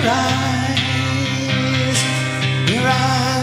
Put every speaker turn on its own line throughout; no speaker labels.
Your eyes, your eyes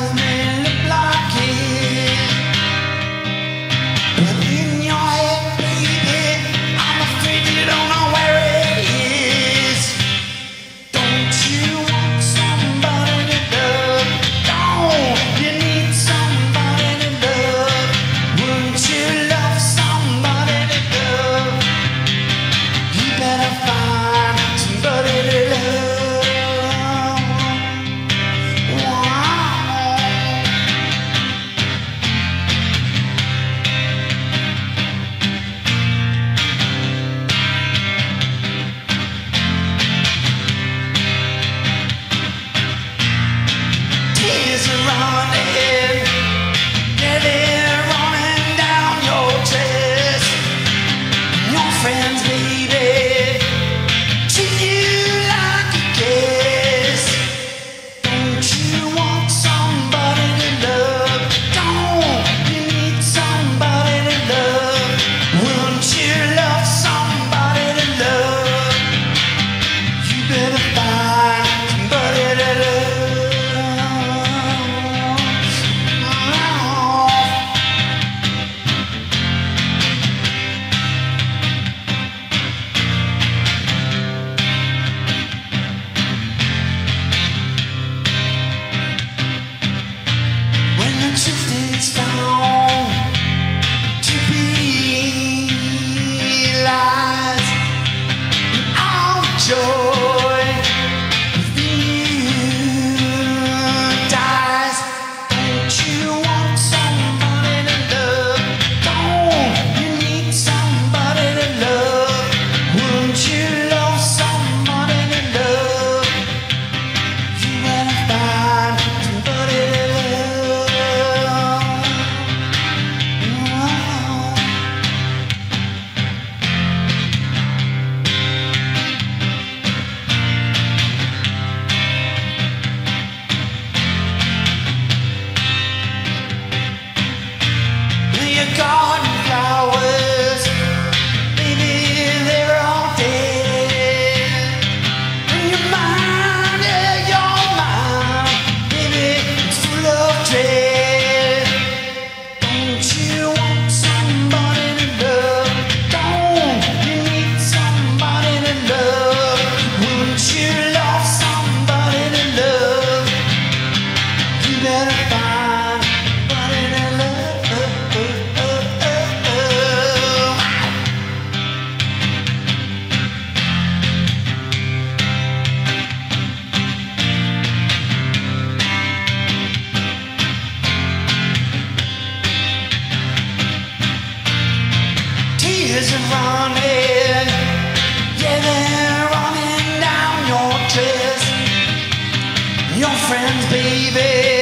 friends, baby.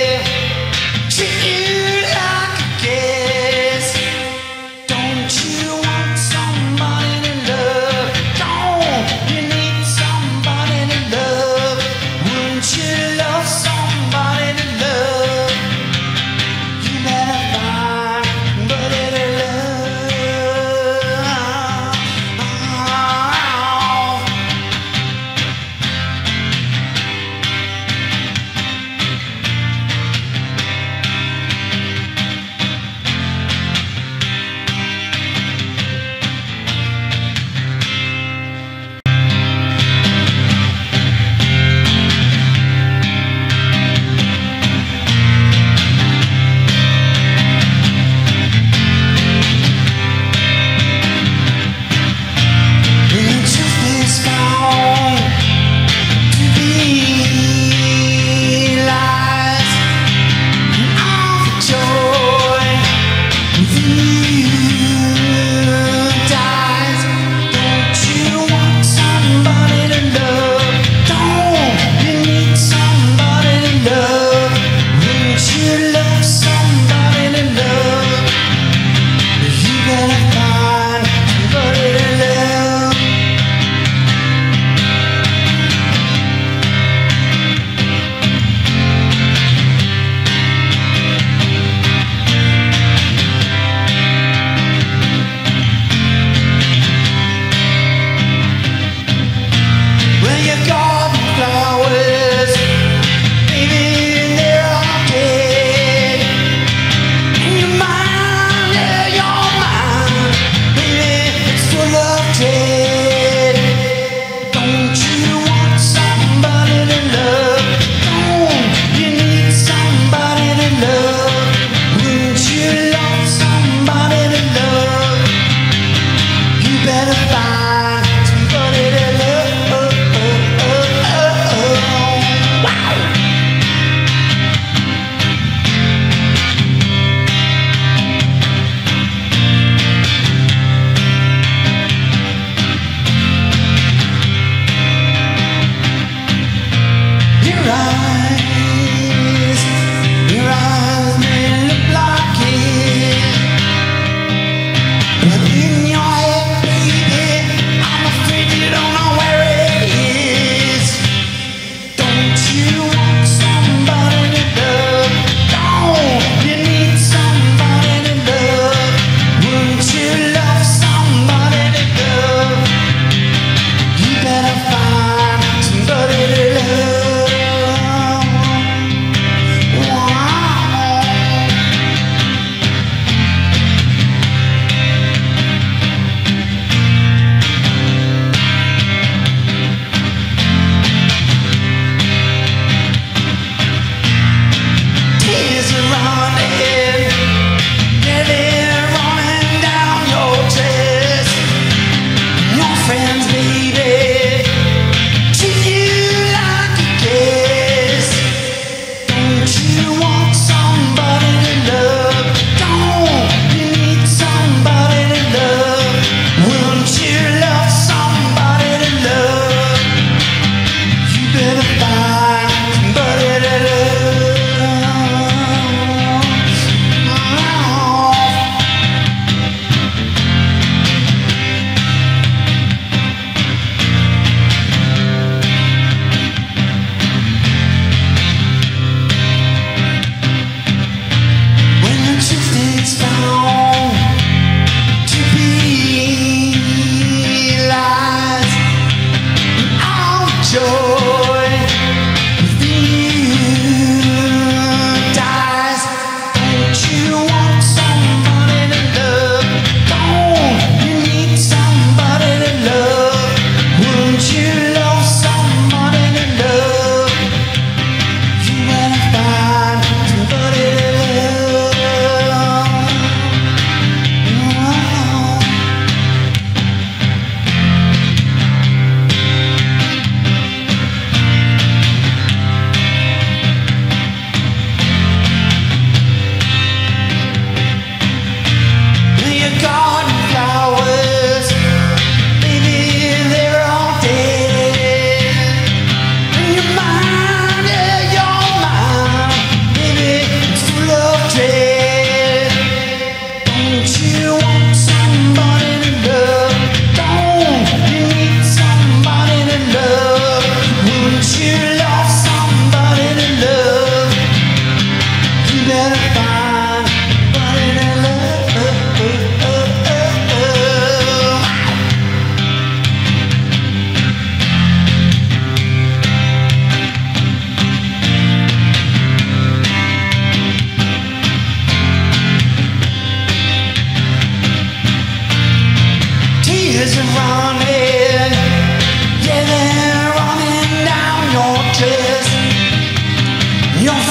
time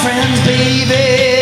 friends, baby.